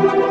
Thank you.